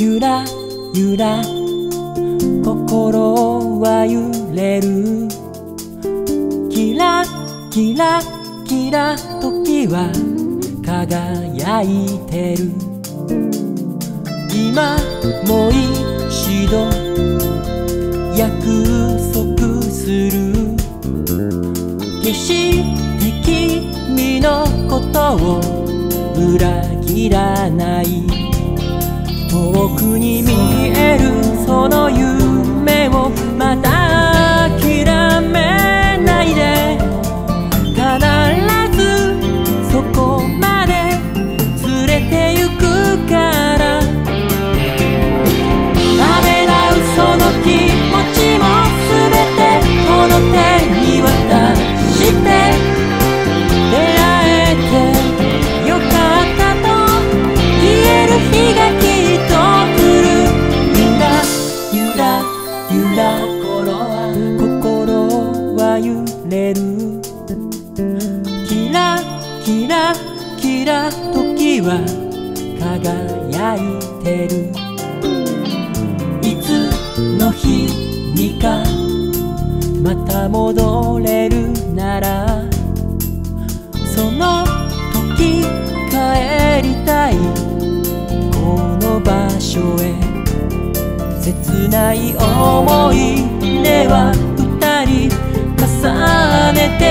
ゆらゆら。心は揺れる。キラキラキラ時は輝いてる。今もう一度約束する。決して君のことを裏切らない。遠くに見えるその夢をまたゆら心は心は揺れる。キラキラキラ時は輝いてる。いつの日にかまた戻れるならその時帰りたい。この場所へ切ない思い出は二人重ねて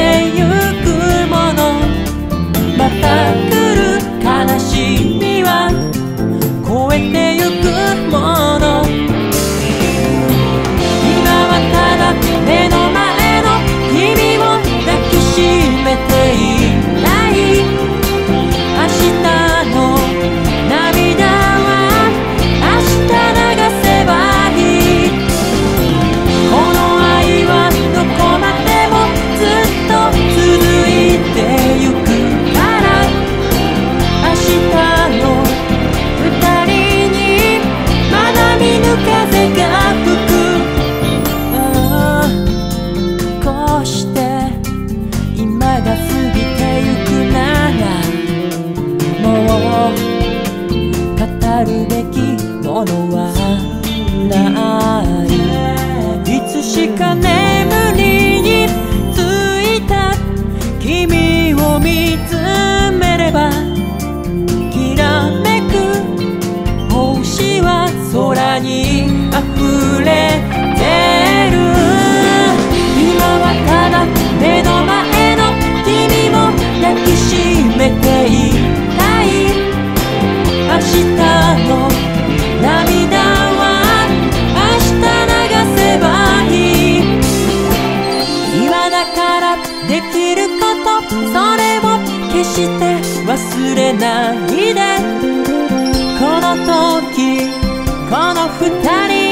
うして今が過ぎてゆくならもう語るべきものはない。いつしか眠りについた君を見つめればきらめく星は空に溢れ時この二人